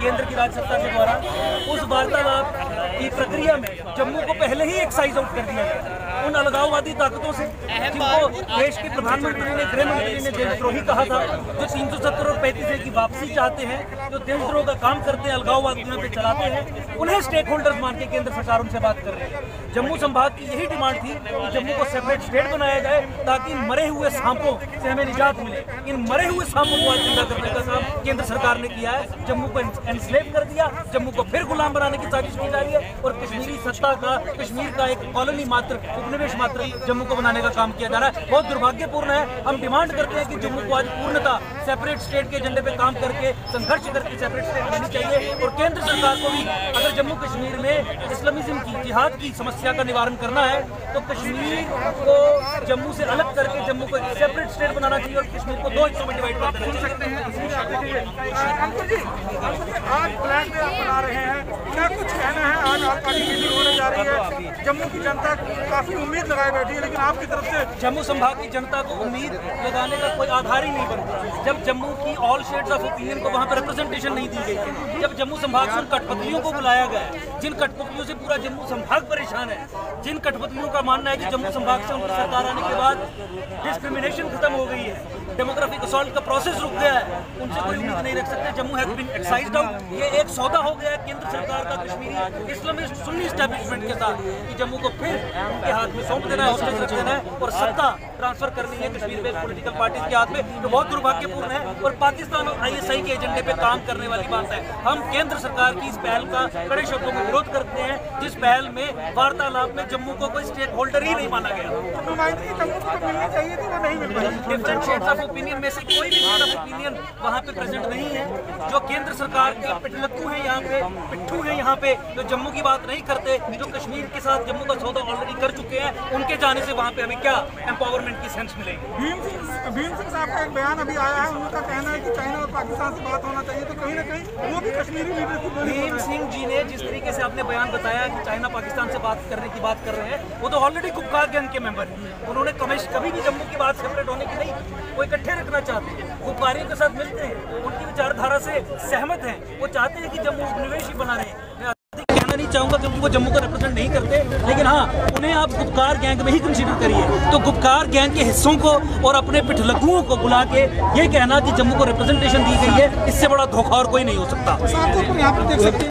केंद्र की राज्य सरकार के द्वारा वार्तालाप की प्रक्रिया में जम्मू को पहले ही एक्साइज आउट कर दिया गया उन अलगाववादी ताकतों से जिनको देश के प्रधानमंत्री ने गृह मंत्री ने देशद्रोही कहा था, जो तीन सौ सत्तर और पैंतीस की वापसी चाहते हैं, जो देशद्रोह का काम करते हैं, अलगाववादियों पे चलाते हैं, उन्हें स्टेक होल्डर्स मान के केंद्र सरकार उनसे बात कर रही है। जम्मू संभाग की यही डिमांड थी कि जम्मू को सेपरेट स्टेट बनाया जाए, ताकि मरे हुए सांपों से हमें निजात मिले। इन मरे हुए सांपों को आज ज़िंदा करने का काम केंद्र सरकार ने किया है। जम्मू को एनस्लेव कर दिया, जम्मू को फिर गुलाम बनाने की साजिश की जा रही है और कश्मीरी सत्ता का, कश्मीर का एक कॉलोनी मात्र, उपनिवेश मात्र जम्मू को बनाने का काम किया जा रहा है। बहुत दुर्भाग्यपूर्ण है। हम डिमांड करते हैं कि जम्मू को आज पूर्णता सेपरेट स्टेट के एजेंडे पे काम करके, संघर्ष करके सेपरेट स्टेट लेनी चाहिए और केंद्र सरकार को भी अगर जम्मू कश्मीर में इस्लामिज्म की जिहाद की समस्या का निवारण करना है तो कश्मीर को जम्मू से अलग करके जम्मू को सेपरेट स्टेट बनाना चाहिए और कश्मीर को दो हिस्सों में डिवाइड कर देना अंकुर जी अंकुर जी, आज ब्लैक में आप बना रहे हैं। क्या कुछ कहना है? आज आपका मीटिंग होने जा रही है। जम्मू की जनता काफ़ी उम्मीद लगाए बैठी है, लेकिन आपकी तरफ़ से जम्मू संभाग की जनता को उम्मीद लगाने का कोई आधार ही नहीं बनता। जब जम्मू की ऑल शेड्स ऑफ़ ओपिनियन को वहाँ पर रिप्रेजेंटेशन नहीं दी गई जब जम्मू संभाग से कठपुतलियों को बुलाया गया जिन कठपुतलियों से पूरा जम्मू संभाग परेशान है, जिन कठपुतलियों का मानना है कि जम्मू संभाग से उनकी सरकार आने के बाद डिस्क्रिमिनेशन खत्म हो गई है डेमोग्राफिक असॉल्ट का प्रोसेस रुक गया है, उनसे कोई उम्मीद नहीं रख सकते। जम्मू आउट ये एक सौदा हो गया है केंद्र सरकार का कश्मीरी इस्लामिस्ट सुन्नी एस्टेब्लिशमेंट के साथ। कि जम्मू को फिर उनके हाथ में सौंप देना है हॉस्टेज देना है और सत्ता ट्रांसफ़र करनी है कश्मीर में पॉलिटिकल पार्टी के हाथ में तो बहुत दुर्भाग्यपूर्ण है और पाकिस्तान और आईएसआई के एजेंडे पे काम करने वाली बात है। हम केंद्र सरकार की इस पहल का कड़े शब्दों में विरोध करते हैं। पहल में वार्तालाप में जम्मू को कोई स्टेक होल्डर ही नहीं माना गया। नुमाइंदगी जम्मू को मिलनी चाहिए थी वो नहीं मिल पाई। डिफरेंट शेड्स ऑफ़ ओपिनियन में से कोई भी शेड ऑफ़ ओपिनियन वहाँ पे प्रेजेंट नहीं है। जो केंद्र सरकार के पिटलत्तू हैं यहाँ पे पिट्ठू हैं यहाँ पे जो जम्मू की बात नहीं करते जो कश्मीर के साथ जम्मू का सौदा ऑलरेडी कर चुके हैं उनके जाने से वहाँ पे हमें क्या एम्पावरमेंट की सेंस मिलेगी? भीम सिंह भीम सिंह साहब का एक बयान अभी आया है उनका कहना है कि चाइना और पाकिस्तान से बात होना चाहिए तो कहीं ना कहीं वो भी कश्मीरी लीडर भीम सिंह जी ने जिस तरीके से आपने बयान बताया कि चाइना पाकिस्तान से बात करने की बात कर रहे हैं। वो तो ऑलरेडी गुप्कार गैंग के मेंबर हैं। उन्होंने कमिश कभी भी जम्मू की बात सेपरेट होने की नहीं। वो इकट्ठे रखना चाहते हैं। गुब्बारियों के साथ मिलते हैं। उनकी विचारधारा से सहमत हैं। वो चाहते हैं कि जम्मू उपनिवेश ही बना रहे। मैं कहना नहीं चाहूँगा कि उनको जम्मू को रिप्रेजेंट नहीं करते। लेकिन हाँ उन्हें आप गुप्कार गैंग में ही कंसीडर करिए। तो गुप्कार गैंग के हिस्सों को और अपने पिठलगुओं को बुला के ये कहना कि जम्मू को रिप्रेजेंटेशन दी गई है, इससे बड़ा धोखा और कोई नहीं हो सकता।